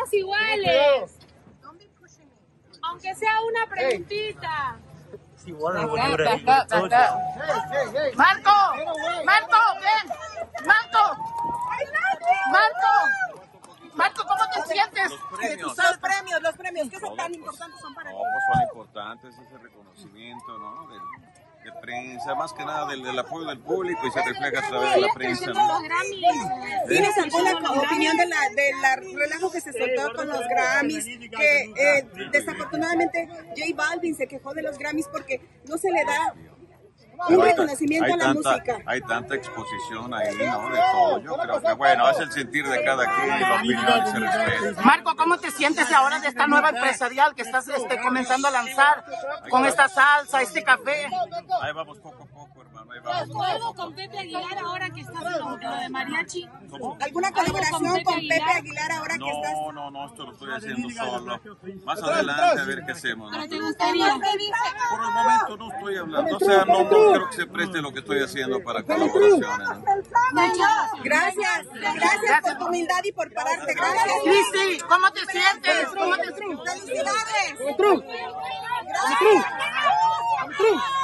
somos iguales. Aunque sea una preguntita. Marco, Marco, ven, Marco, Marco, Marco, ¿cómo te sientes? Los premios. Los premios, los premios, ¿qué son tan importantes son para No, ti? pues son importantes ese reconocimiento, ¿no? Del- de prensa, más que nada del, del apoyo del público y se refleja a través de la prensa, ¿no? ¿Tienes alguna opinión de la, de la relajo que se soltó con los Grammys? Que eh, desafortunadamente J Balvin se quejó de los Grammys porque no se le da un hay- reconocimiento hay a la tanta, música. Hay tanta exposición ahí, ¿no? De todo. Yo creo que, bueno, es el sentir de cada quien y la opinión se respeta. Marco, ¿cómo te sientes ahora de esta nueva empresarial que estás este, comenzando a lanzar con esta salsa, este café? Ahí vamos poco a poco, hermano. Ahí vamos poco a poco. con Pepe Aguilar ahora que estás en lo de mariachi. ¿Cómo? ¿Alguna colaboración con Pepe que estás? No, esto lo estoy haciendo solo. Más adelante a ver qué hacemos. ¿no? Pero te gustaría. Por el momento no estoy hablando, o sea, no, no creo que se preste lo que estoy haciendo para colaboraciones. ¿no? Gracias, gracias por tu humildad y por pararte. Gracias. Cristi, ¿cómo te sientes? ¿Cómo te sientes? ¡Felicidades! Gracias.